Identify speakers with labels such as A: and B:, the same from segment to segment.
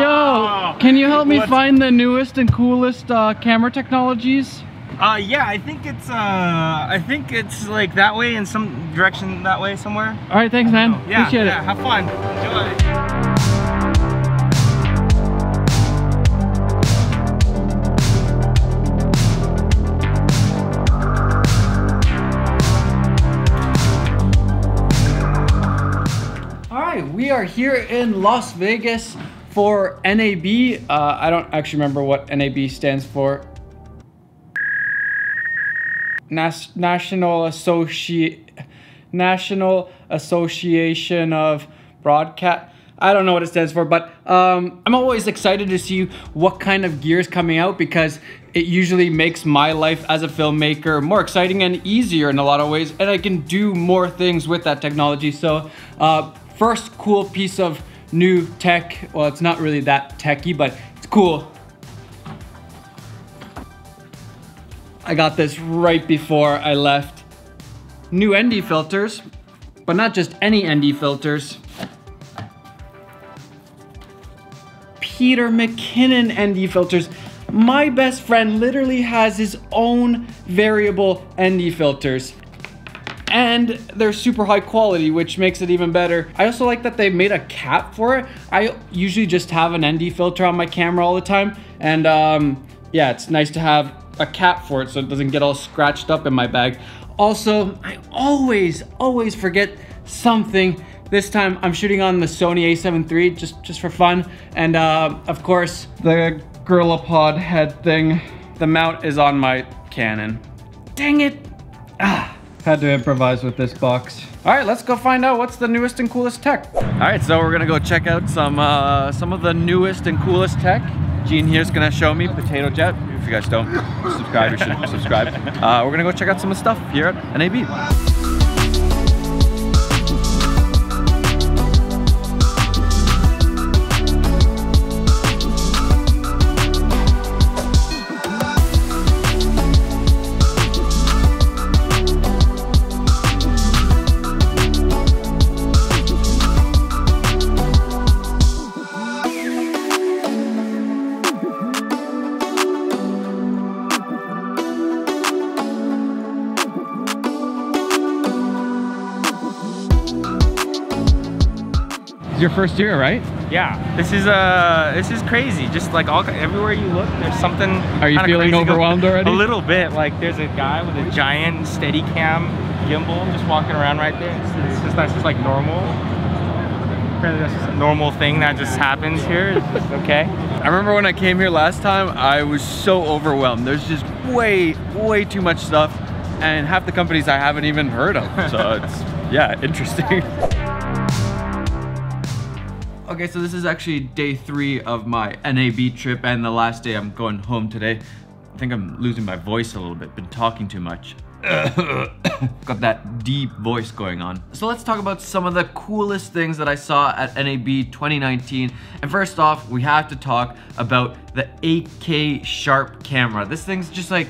A: Yo, can you help me
B: What's-
A: find the newest and coolest uh, camera technologies?
B: Uh, yeah, I think it's, uh, I think it's like that way in some direction that way somewhere.
A: All right, thanks, man.
B: Yeah,
A: Appreciate
B: yeah,
A: it.
B: have fun. Enjoy.
A: We are here in Las Vegas for NAB. Uh, I don't actually remember what NAB stands for. Nas- National Associ- National Association of Broadcast. I don't know what it stands for, but um, I'm always excited to see what kind of gear is coming out because it usually makes my life as a filmmaker more exciting and easier in a lot of ways, and I can do more things with that technology. So, uh, first cool piece of new tech. Well, it's not really that techy, but it's cool. I got this right before I left. New ND filters, but not just any ND filters. Peter McKinnon ND filters. My best friend literally has his own variable ND filters. And they're super high quality, which makes it even better. I also like that they made a cap for it. I usually just have an ND filter on my camera all the time. And um, yeah, it's nice to have a cap for it so it doesn't get all scratched up in my bag. Also, I always, always forget something. This time I'm shooting on the Sony a7 III just, just for fun. And uh, of course, the GorillaPod head thing. The mount is on my Canon. Dang it. Ah, had to improvise with this box. All right, let's go find out what's the newest and coolest tech. All right, so we're gonna go check out some uh, some of the newest and coolest tech. Gene here's gonna show me Potato Jet. If you guys don't subscribe, you should subscribe. Uh, we're gonna go check out some of the stuff here at NAB. Your first year, right?
B: Yeah, this is uh, this is crazy. Just like all everywhere you look, there's something.
A: Are you feeling overwhelmed already?
B: A little bit. Like there's a guy with a giant Steadicam gimbal just walking around right there. It's, it's just that's just like normal. Apparently that's just a normal thing that just happens here. It's just okay.
A: I remember when I came here last time, I was so overwhelmed. There's just way, way too much stuff, and half the companies I haven't even heard of. So it's, yeah, interesting. Okay, so this is actually day three of my NAB trip and the last day I'm going home today. I think I'm losing my voice a little bit, been talking too much. Got that deep voice going on. So let's talk about some of the coolest things that I saw at NAB 2019. And first off, we have to talk about the 8K Sharp camera. This thing's just like,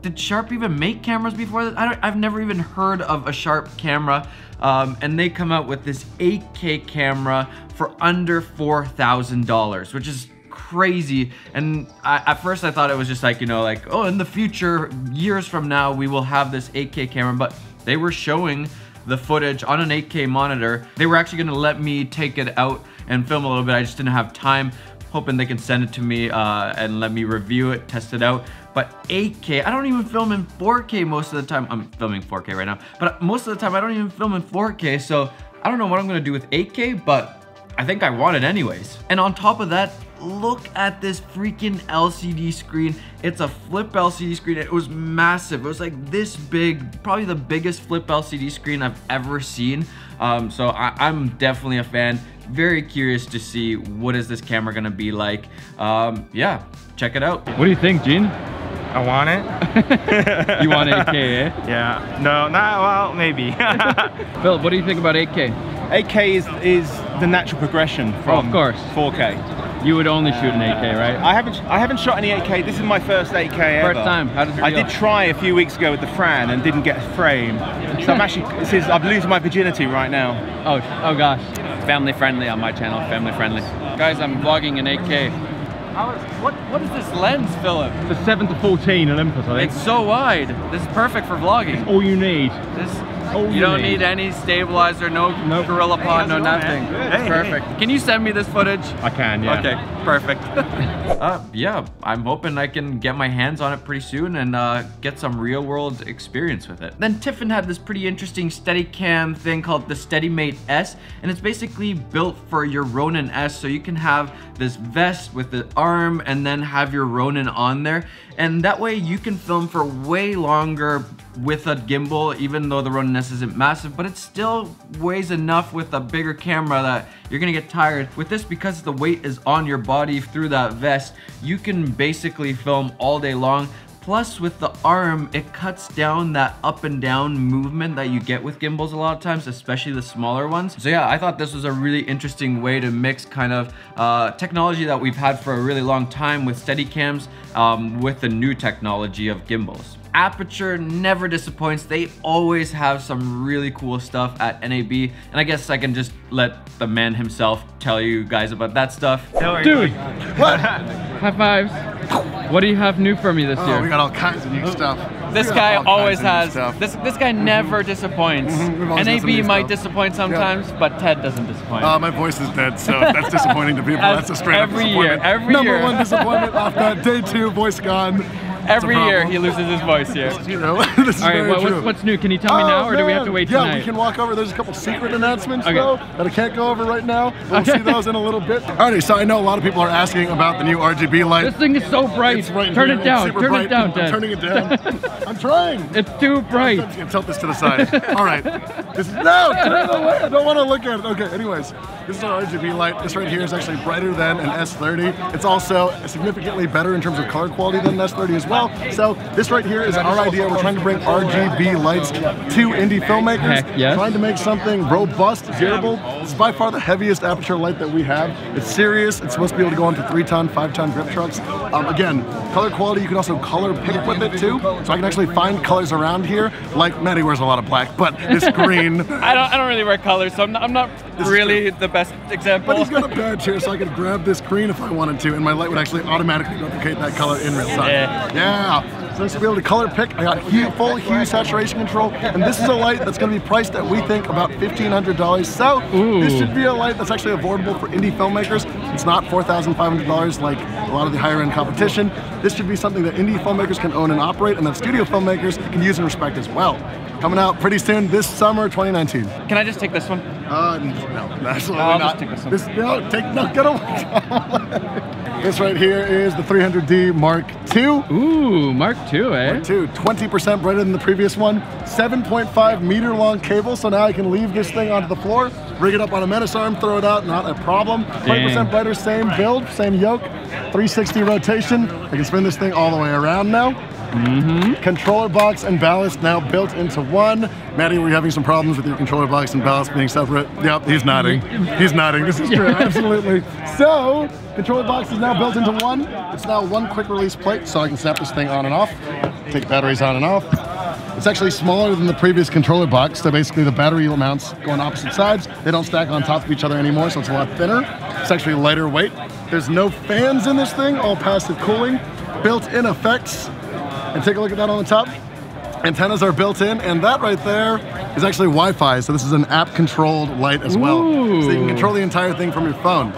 A: did Sharp even make cameras before this? I don't, I've never even heard of a Sharp camera. Um, and they come out with this 8K camera for under $4,000, which is crazy. And I, at first I thought it was just like, you know, like, oh, in the future, years from now, we will have this 8K camera, but they were showing the footage on an 8K monitor. They were actually gonna let me take it out and film a little bit. I just didn't have time. Hoping they can send it to me uh, and let me review it, test it out. But 8K, I don't even film in 4K most of the time. I'm filming 4K right now, but most of the time I don't even film in 4K. So I don't know what I'm gonna do with 8K, but I think I want it anyways. And on top of that, look at this freaking LCD screen. It's a flip LCD screen. It was massive. It was like this big, probably the biggest flip LCD screen I've ever seen. Um, so I, I'm definitely a fan. Very curious to see what is this camera gonna be like. Um, yeah, check it out. What do you think, Gene?
B: I want it.
A: You want 8K, eh?
B: Yeah. No, not well, maybe.
A: Phil, what do you think about 8K?
C: 8K is, is the natural progression from
A: Oh, of course.
C: 4K.
A: You would only shoot an 8K, right?
C: I haven't I haven't shot any 8K. This is my first 8K ever.
A: First time. How does it
C: I
A: feel?
C: did try a few weeks ago with the Fran and didn't get a frame. So I'm actually this is I'm losing my virginity right now.
A: Oh, oh gosh. Family friendly on my channel, family friendly. Guys, I'm vlogging in 8K. How is, what, what is this lens, Philip?
C: The 7 to 14 Olympus, I think.
A: It's so wide. This is perfect for vlogging.
C: all you need.
A: This, you don't
C: need.
A: any stabilizer, no
C: Nope.
A: gorilla pod, no nothing.
C: Hey,
A: perfect. Can you send me this footage?
C: I can, yeah.
A: Okay, perfect. uh, yeah, I'm hoping I can get my hands on it pretty soon and uh, get some real world experience with it. Then Tiffen had this pretty interesting Steadicam thing called the Steadimate S, and it's basically built for your Ronin S, so you can have this vest with the arm and then have your Ronin on there, and that way you can film for way longer with a gimbal, even though the Ronin S isn't massive, but it still weighs enough with a bigger camera that you're gonna get tired. With this, because the weight is on your body through that vest, you can basically film all day long. Plus with the arm, it cuts down that up and down movement that you get with gimbals a lot of times, especially the smaller ones. So yeah, I thought this was a really interesting way to mix kind of uh, technology that we've had for a really long time with Steadicams um, with the new technology of gimbals. Aputure never disappoints. They always have some really cool stuff at NAB. And I guess I can just let the man himself tell you guys about that stuff.
D: Dude, what? high fives. What do you have new for me this
E: Oh,
D: year?
E: we got all kinds of new stuff.
A: This guy always has,
E: stuff.
A: this, this guy never disappoints.
E: Mhm, we've always got
A: NAB might
E: stuff.
A: disappoint sometimes, but Ted doesn't disappoint.
E: Uh, my voice is dead, so that's disappointing to people. That's a straight up
A: every year, every
E: Number
A: year.
E: one disappointment off that day two, voice gone.
A: Every year he loses his voice here.
E: You know, this is
D: All right,
E: true.
D: what's, what's new? Can you tell me oh, now, or do we have to wait
E: Yeah,
D: tonight?
E: Yeah, we can walk over. There's a couple secret announcements
D: Okay.
E: though that I can't go over right now. We'll
D: Okay.
E: see those in a little bit. Alrighty, so I know a lot of people are asking about the new RGB light.
D: This thing is so bright. Turn
E: here.
D: it down. Turn
E: bright.
D: it down,
E: I'm turning it down. I'm trying.
D: It's too bright.
E: I'm
D: bright.
E: gonna tilt this to the side. All right. This is, no, turn it away. I don't want to look at it. Okay, anyways, this is our RGB light. This right here is actually brighter than an S30. It's also significantly better in terms of color quality than an S30 as well. So this right here is our idea. We're trying to bring RGB lights to indie filmmakers.
D: Heck yes.
E: Trying to make something robust, durable. It's by far the heaviest Aputure light that we have. It's serious. It's supposed to be able to go into three ton, five ton grip trucks. Um, again, color quality, you can also color pick with it too. So I can actually find colors around here. Like Matti wears a lot of black, but this green.
A: I don't, I don't really wear colors, so I'm not, I'm not
E: This
A: really the best example.
E: But he's got a badge here, so I could grab this green if I wanted to, and my light would actually automatically replicate that color in real time.
A: Yeah.
E: Yeah. So this will be able to color pick. I got hue, full hue saturation control, and this is a light that's going to be priced at we think about fifteen hundred dollars. So
D: Ooh.
E: this should be a light that's actually affordable for indie filmmakers. It's not four thousand five hundred dollars like a lot of the higher end competition. This should be something that indie filmmakers can own and operate, and that studio filmmakers can use and respect as well. Coming out pretty soon this summer, 2019.
A: Can I just take this one?
E: Uh, no, absolutely
A: I'll
E: not. this no, take, no, get away. this right here is the 300D Mark II.
D: Ooh, Mark II, eh?
E: Two, 20% brighter than the previous one. 7.5 meter long cable, so now I can leave this thing onto the floor, rig it up on a menace arm, throw it out, not a problem. 20% brighter, same build, same yoke, 360 rotation. I can spin this thing all the way around now.
D: Mm-hmm.
E: Controller box and ballast now built into one. Matti, were you having some problems with your controller box and ballast being separate? Yep, he's nodding. He's nodding. This is true, absolutely. So, controller box is now built into one. It's now one quick release plate, so I can snap this thing on and off. Take batteries on and off. It's actually smaller than the previous controller box, so basically the battery mounts go on opposite sides. They don't stack on top of each other anymore, so it's a lot thinner. It's actually lighter weight. There's no fans in this thing, all passive cooling. Built-in effects and take a look at that on the top. Antennas are built in, and that right there is actually Wi-Fi. So this is an app-controlled light as well. So you can control the entire thing from your phone.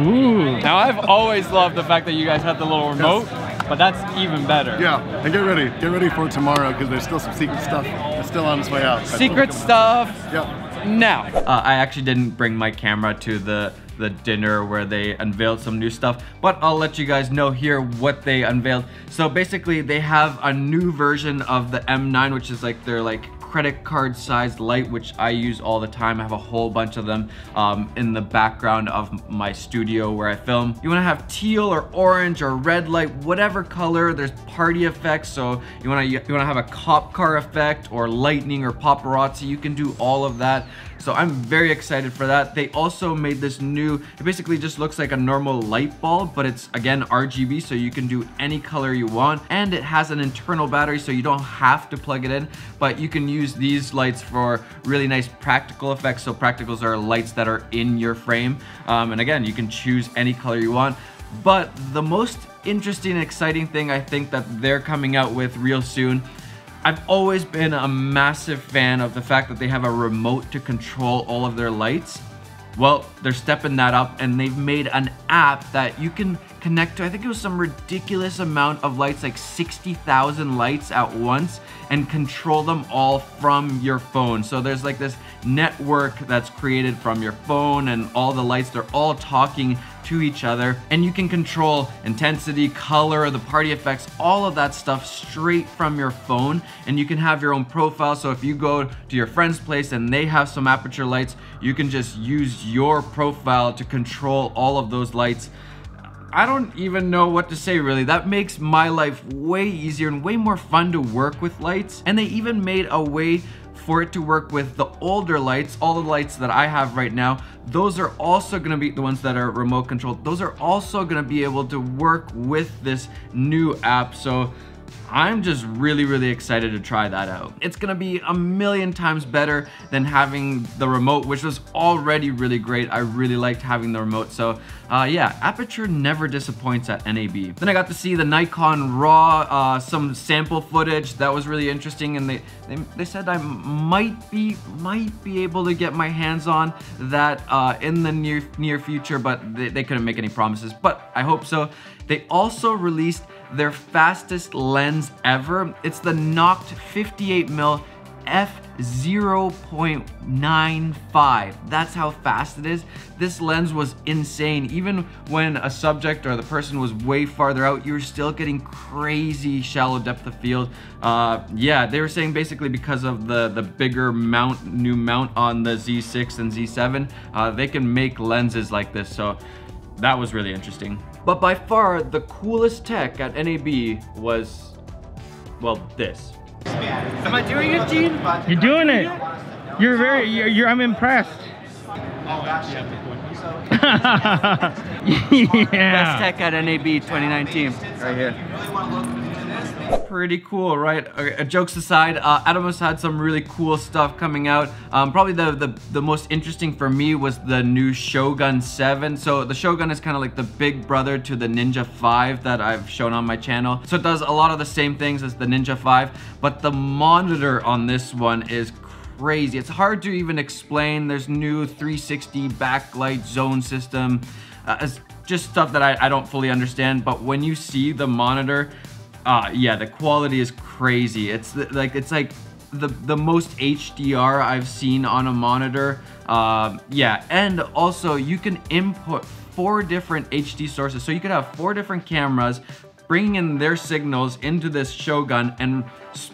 D: Ooh.
A: Now I've always loved the fact that you guys have the little remote, but that's even better.
E: Yeah, and get ready, get ready for tomorrow because there's still some secret stuff that's still on its way out.
A: Secret stuff
E: Yep.
A: now. Uh, I actually didn't bring my camera to the the dinner where they unveiled some new stuff, but I'll let you guys know here what they unveiled. So basically, they have a new version of the M9, which is like their like credit card sized light, which I use all the time. I have a whole bunch of them um, in the background of my studio where I film. You wanna have teal or orange or red light, whatever color. There's party effects, so you wanna you wanna have a cop car effect or lightning or paparazzi. You can do all of that. So I'm very excited for that. They also made this new, it basically just looks like a normal light bulb, but it's again RGB, so you can do any color you want. And it has an internal battery, so you don't have to plug it in, but you can use these lights for really nice practical effects. So practicals are lights that are in your frame. Um, and again, you can choose any color you want. But the most interesting and exciting thing I think that they're coming out with real soon I've always been a massive fan of the fact that they have a remote to control all of their lights. Well, they're stepping that up and they've made an app that you can connect to. I think it was some ridiculous amount of lights, like 60,000 lights at once and control them all from your phone. So there's like this network that's created from your phone and all the lights, they're all talking to each other and you can control intensity, color, the party effects, all of that stuff straight from your phone and you can have your own profile. So if you go to your friend's place and they have some Aputure lights, you can just use your profile to control all of those lights. I don't even know what to say really. That makes my life way easier and way more fun to work with lights. And they even made a way for it to work with the older lights, all the lights that I have right now, those are also gonna be the ones that are remote controlled. Those are also gonna be able to work with this new app. So I'm just really, really excited to try that out. It's gonna be a million times better than having the remote, which was already really great. I really liked having the remote. So uh, yeah, Aputure never disappoints at NAB. Then I got to see the Nikon RAW, uh, some sample footage. That was really interesting. And they, they, they, said I might be, might be able to get my hands on that uh, in the near, near future, but they, they couldn't make any promises, but I hope so. They also released their fastest lens ever. It's the Noct 58mm f0.95. That's how fast it is. This lens was insane. Even when a subject or the person was way farther out, you were still getting crazy shallow depth of field. Uh, yeah, they were saying basically because of the, the bigger mount, new mount on the Z6 and Z7, uh, they can make lenses like this. So that was really interesting. But by far, the coolest tech at NAB was, well, this.
B: Am I doing it, Gene?
C: You're doing it. You're very, you're, you're I'm impressed.
A: yeah. Best tech at NAB 2019, right here pretty cool, right? Uh, jokes aside, uh, Atomos had some really cool stuff coming out. Um, probably the, the, the most interesting for me was the new Shogun 7. So the Shogun is kind of like the big brother to the Ninja 5 that I've shown on my channel. So it does a lot of the same things as the Ninja 5, but the monitor on this one is crazy. It's hard to even explain. There's new 360 backlight zone system. Uh, it's just stuff that I, I don't fully understand, but when you see the monitor, uh, yeah, the quality is crazy. It's like it's like the the most HDR I've seen on a monitor. Uh, yeah, and also you can input four different HD sources. So you could have four different cameras bringing in their signals into this Shogun and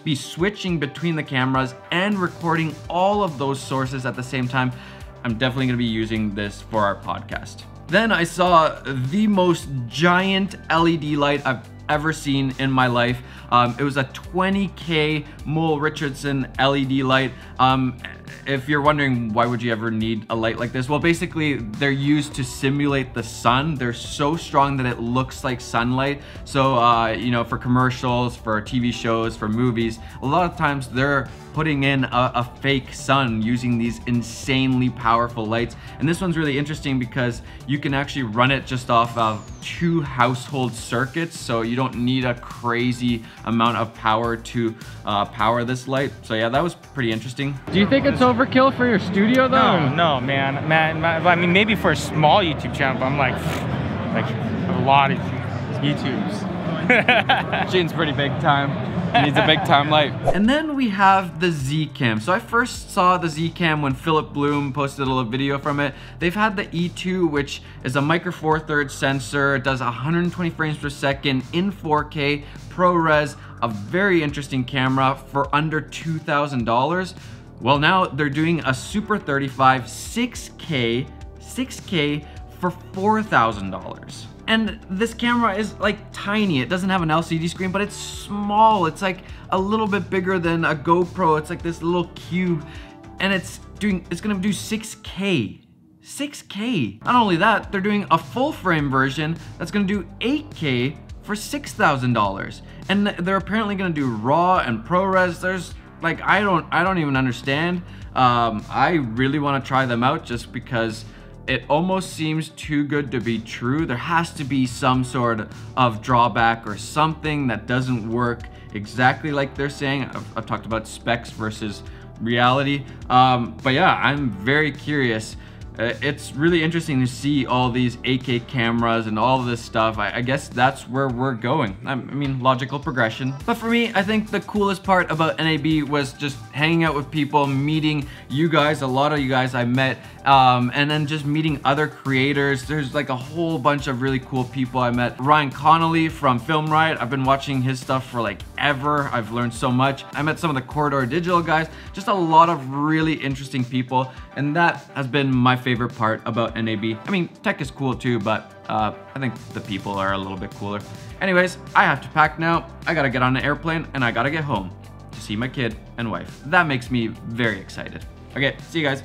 A: be switching between the cameras and recording all of those sources at the same time. I'm definitely gonna be using this for our podcast. Then I saw the most giant LED light I've ever seen in my life. Um, it was a 20K Mole-Richardson LED light. Um, if you're wondering why would you ever need a light like this, well basically they're used to simulate the sun. They're so strong that it looks like sunlight. So, uh, you know, for commercials, for TV shows, for movies, a lot of times they're putting in a, a, fake sun using these insanely powerful lights. And this one's really interesting because you can actually run it just off of two household circuits. So you don't need a crazy amount of power to uh, power this light. So yeah, that was pretty interesting.
D: Do you think it's overkill for your studio though?
B: No, no, man. Man, I mean, maybe for a small YouTube channel, but I'm like, like a lot of YouTubes.
A: Gene's pretty big time needs a big time light. And then we have the Z-Cam. So I first saw the Z-Cam when Philip Bloom posted a little video from it. They've had the E2, which is a micro four thirds sensor. It does 120 frames per second in 4K, ProRes, a very interesting camera for under $2,000. Well, now they're doing a Super 35 6K, 6K for $4,000. And this camera is like tiny. It doesn't have an LCD screen, but it's small. It's like a little bit bigger than a GoPro. It's like this little cube. and it's doing it's gonna do 6K. 6K. Not only that, they're doing a full frame version that's gonna do 8K for $6,000. And they're apparently gonna do RAW and ProRes. There's like I don't I don't even understand. Um, I really want to try them out just because it almost seems too good to be true. There has to be some sort of drawback or something that doesn't work exactly like they're saying. I've, I've talked about specs versus reality. Um, but yeah, I'm very curious. Uh, it's really interesting to see all these 8K cameras and all this stuff. I, I guess that's where we're going. I, I mean, logical progression. But for me, I think the coolest part about NAB was just hanging out with people, meeting you guys, a lot of you guys I met, um, and then just meeting other creators. There's like a whole bunch of really cool people I met. Ryan Connolly from Film Riot. I've been watching his stuff for like ever. I've learned so much. I met some of the Corridor Digital guys. Just a lot of really interesting people. And that has been my favorite part about NAB. I mean, tech is cool too, but uh, I think the people are a little bit cooler. Anyways, I have to pack now. I gotta get on an airplane and I gotta get home to see my kid and wife. That makes me very excited. Okay, see you guys.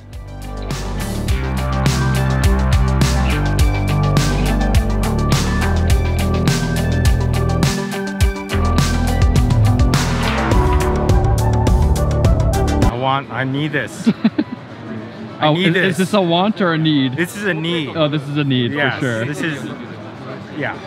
B: Want, I need this. I
D: oh,
B: need
D: is,
B: this.
D: is this a want or a need?
B: This is a need.
D: Oh, this is a need
B: yes,
D: for sure.
B: This is, yeah.